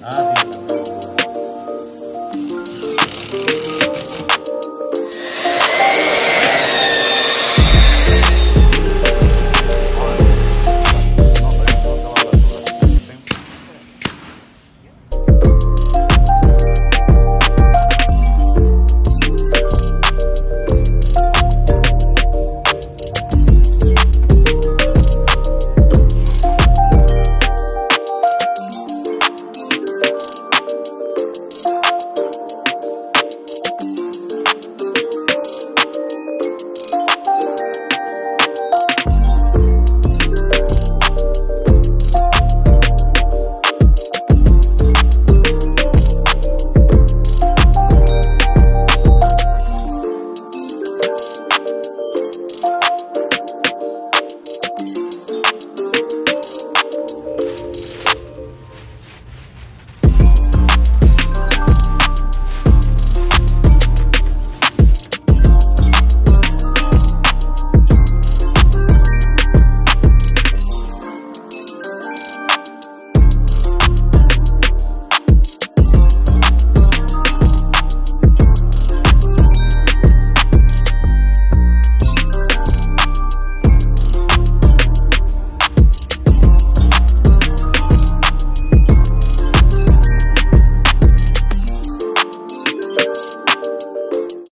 Ah.